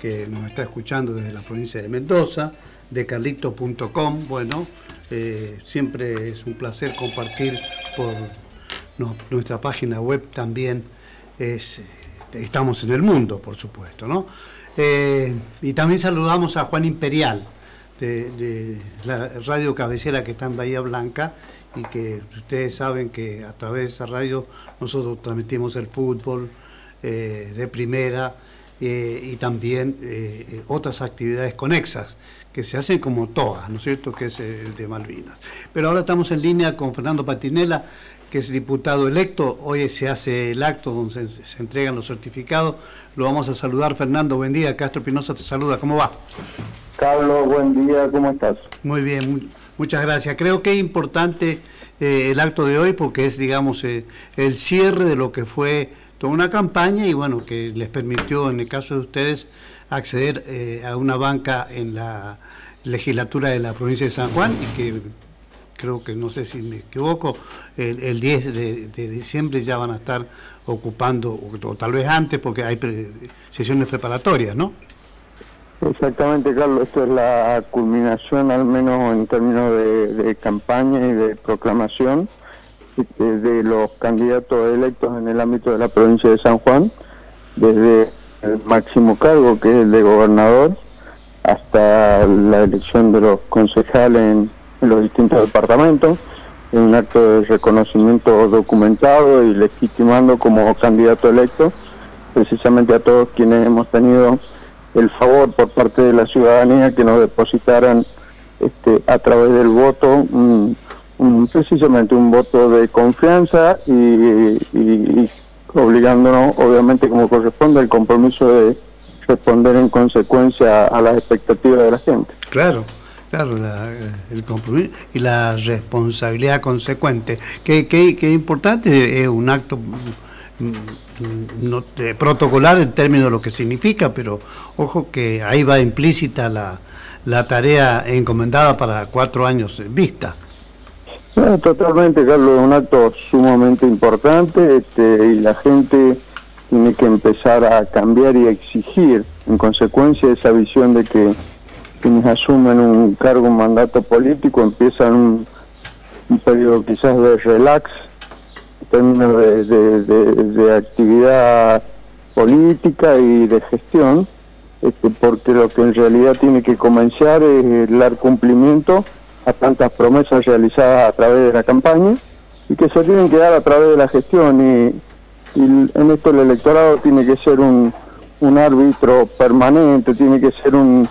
que nos está escuchando desde la provincia de Mendoza, de carlito.com. Bueno, eh, siempre es un placer compartir por nuestra página web también. Es, estamos en el mundo, por supuesto, ¿no? Eh, y también saludamos a Juan Imperial, de, la radio cabecera que está en Bahía Blanca y que ustedes saben que a través de esa radio nosotros transmitimos el fútbol eh, de primera eh, y también eh, otras actividades conexas que se hacen como todas, ¿no es cierto?, que es el de Malvinas. Pero ahora estamos en línea con Fernando Patinela, que es diputado electo. Hoy se hace el acto donde se, entregan los certificados. Lo vamos a saludar. Fernando, buen día. Castro Pinoza te saluda. ¿Cómo va? Carlos, buen día. ¿Cómo estás? Muy bien, muchas gracias. Creo que es importante eh, el acto de hoy porque es, digamos, el cierre de lo que fue toda una campaña y bueno, que les permitió en el caso de ustedes acceder eh, a una banca en la legislatura de la provincia de San Juan y que creo que no sé si me equivoco, el, 10 de, diciembre ya van a estar ocupando, o, tal vez antes, porque hay sesiones preparatorias, ¿no? Exactamente, Carlos, esto es la culminación, al menos en términos de campaña y de proclamación de los candidatos electos en el ámbito de la provincia de San Juan, desde el máximo cargo que es el de gobernador hasta la elección de los concejales en, los distintos departamentos, en un acto de reconocimiento documentado y legitimando como candidato electo precisamente a todos quienes hemos tenido el favor por parte de la ciudadanía que nos depositaran este, a través del voto precisamente un voto de confianza y, obligándonos, obviamente, como corresponde, al compromiso de responder en consecuencia a las expectativas de la gente. Claro. Claro, el compromiso y la responsabilidad consecuente. Que, que, importante, es un acto mm, no, protocolar en términos de lo que significa, pero ojo que ahí va implícita la, la tarea encomendada para cuatro años en vista totalmente, Carlos, es un acto sumamente importante este, y la gente tiene que empezar a cambiar y a exigir, en consecuencia de esa visión de que quienes asumen un cargo, un mandato político, empiezan un, periodo quizás de relax en términos de, actividad política y de gestión, este, porque lo que en realidad tiene que comenzar es el dar cumplimiento a tantas promesas realizadas a través de la campaña y que se tienen que dar a través de la gestión y, en esto el electorado tiene que ser un, un árbitro permanente, tiene que ser un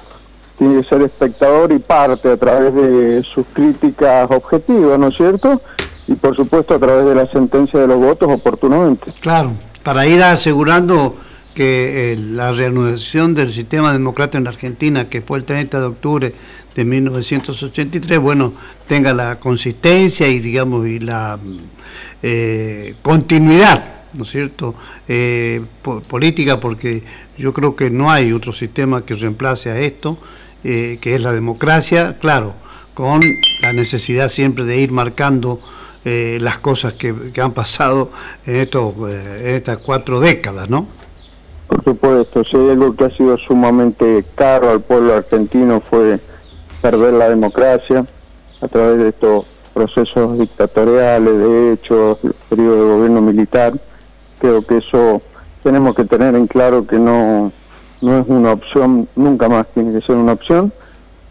tiene que ser espectador y parte a través de sus críticas objetivas, ¿no es cierto? Y por supuesto a través de la sentencia de los votos oportunamente. Claro, para ir asegurando que eh, la reanudación del sistema democrático en Argentina, que fue el 30 de octubre de 1983, bueno, tenga la consistencia y, digamos, y la eh, continuidad, ¿no es cierto?, eh, política, porque yo creo que no hay otro sistema que reemplace a esto, que es la democracia, claro, con la necesidad siempre de ir marcando las cosas que, han pasado en, estos, estas cuatro décadas, ¿no? Por supuesto, si hay algo que ha sido sumamente caro al pueblo argentino fue perder la democracia a través de estos procesos dictatoriales, de hecho, el periodo de gobierno militar. Creo que eso tenemos que tener en claro que no, no es una opción, nunca más tiene que ser una opción,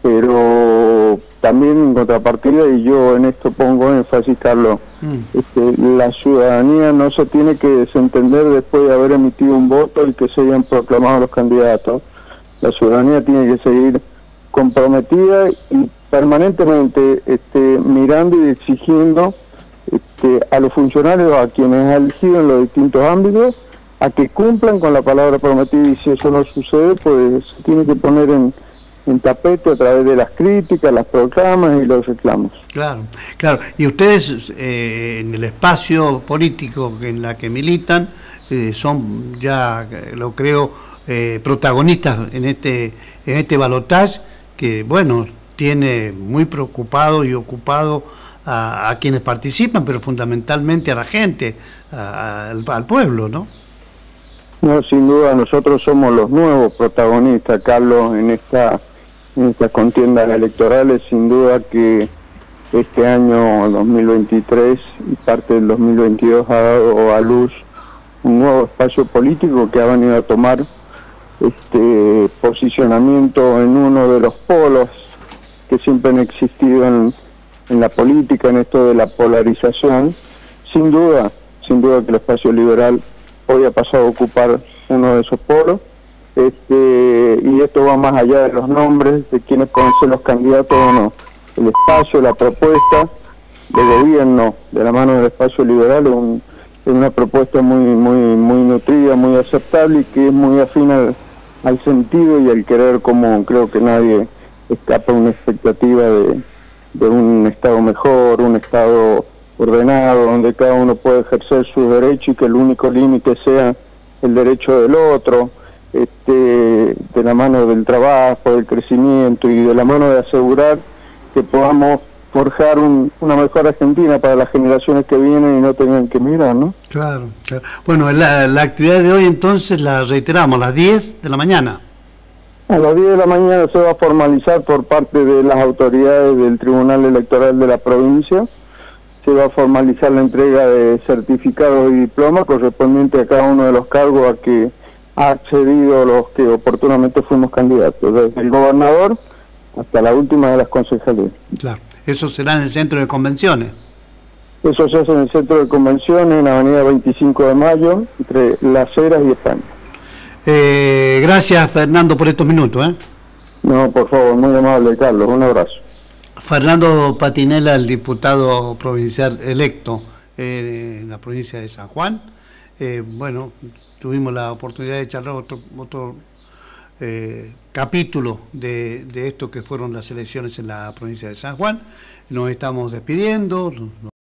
pero también en contrapartida, y yo en esto pongo énfasis, Carlos, mm. este, la ciudadanía no se tiene que desentender después de haber emitido un voto y que se hayan proclamado los candidatos. La ciudadanía tiene que seguir comprometida y permanentemente este, mirando y exigiendo este, a los funcionarios, a quienes ha elegido en los distintos ámbitos, a que cumplan con la palabra prometida y si eso no sucede, pues se tiene que poner en en tapete a través de las críticas, las proclamas y los reclamos. Claro, claro. Y ustedes eh, en el espacio político en la que militan eh, son ya, lo creo, eh, protagonistas en este en este balotaje que, bueno, tiene muy preocupado y ocupado a, quienes participan, pero fundamentalmente a la gente, al pueblo, ¿no? No, sin duda nosotros somos los nuevos protagonistas, Carlos, en esta en estas contiendas electorales. Sin duda que este año 2023 y parte del 2022 ha dado a luz un nuevo espacio político que ha venido a tomar este posicionamiento en uno de los polos que siempre han existido en, en la política, en esto de la polarización. Sin duda, sin duda que el espacio liberal hoy ha pasado a ocupar uno de esos polos. Este, y esto va más allá de los nombres, de quienes ser los candidatos o no. El espacio, la propuesta de gobierno de la mano del espacio liberal es, una propuesta muy, muy, muy nutrida, muy aceptable y que es muy afín al, al sentido y al querer como creo que nadie escapa una expectativa de, de un Estado mejor, un Estado ordenado, donde cada uno puede ejercer sus derechos y que el único límite sea el derecho del otro, este, de la mano del trabajo, del crecimiento y de la mano de asegurar que podamos forjar una mejor Argentina para las generaciones que vienen y no tengan que mirar, ¿no? Claro, claro. Bueno, la, la actividad de hoy entonces la reiteramos, a las 10 de la mañana. A las 10 de la mañana se va a formalizar por parte de las autoridades del Tribunal Electoral de la provincia se va a formalizar la entrega de certificados y diplomas correspondiente a cada uno de los cargos a que ha accedido los que oportunamente fuimos candidatos, desde el gobernador hasta la última de las concejalías. Claro, eso será en el centro de convenciones. Eso se hace en el centro de convenciones, en la avenida 25 de Mayo, entre Las Heras y España. Eh, gracias, Fernando, por estos minutos. ¿eh? No, por favor, muy amable, Carlos. Un abrazo. Fernando Patinela, el diputado provincial electo eh, en la provincia de San Juan. Eh, bueno, tuvimos la oportunidad de charlar otro, otro eh, capítulo de, de esto que fueron las elecciones en la provincia de San Juan. Nos estamos despidiendo.